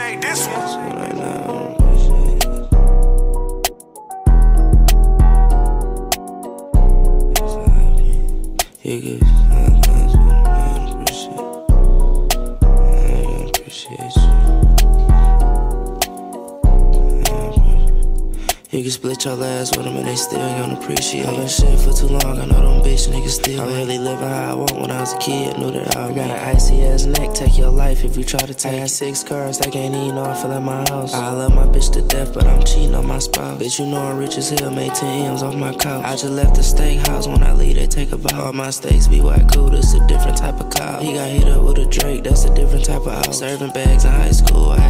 made this one. You what I appreciate. I appreciate you. You can split your last with them and they still don't appreciate I've been shit for too long, I know them bitch niggas still I'm really living how I want when I was a kid, knew that I got an icy ass neck, take your life if you try to take I got six cars, I can't even offer at my house. I love my bitch to death, but I'm cheating on my spouse. Bitch, you know I'm rich as hell, made 10 M's off my couch. I just left the steakhouse, when I leave, they take a bite All my steaks be white cool, this a different type of cow. He got hit up with a Drake, that's a different type of out Serving bags in high school, I had started with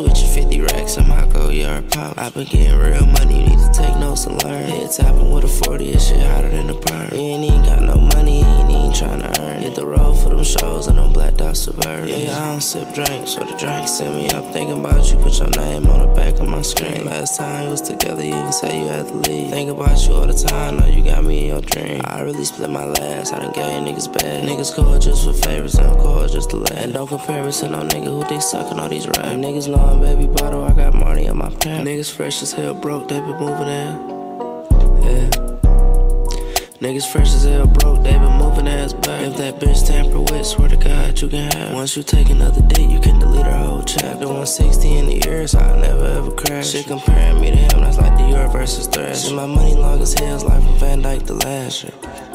ounce 50 racks in my Goyard pop I been getting real money, need to take notes and learn. Head tapping with a 40, and shit hotter than a perm. You ain't even got no money, you ain't even tryna earn. Hit the road for them shows and them blacked out suburban. Yeah, I don't sip drinks, so the drink send me up. Thinking about you, put your name on my screen. Last time we was together, you didn't say you had to leave. Think about you all the time, know you got me in your dream. I really split my last, I done gave niggas bad. Niggas call just for favors, I'm call just to laugh. And don't compare me to no nigga who they sucking all these rap. Niggas blowing baby bottle, I got money on my pants. Niggas fresh as hell broke, they been moving in. Yeah. Niggas fresh as hell broke, they been moving ass back. If that bitch tamper with, swear to God, you can have. Once you take another date, you can delete her whole. 160 in the years, so I never ever crash. Shit comparing me to him, that's like Dior versus Thrash. See, my money long as hell's like from Van Dyke to last year.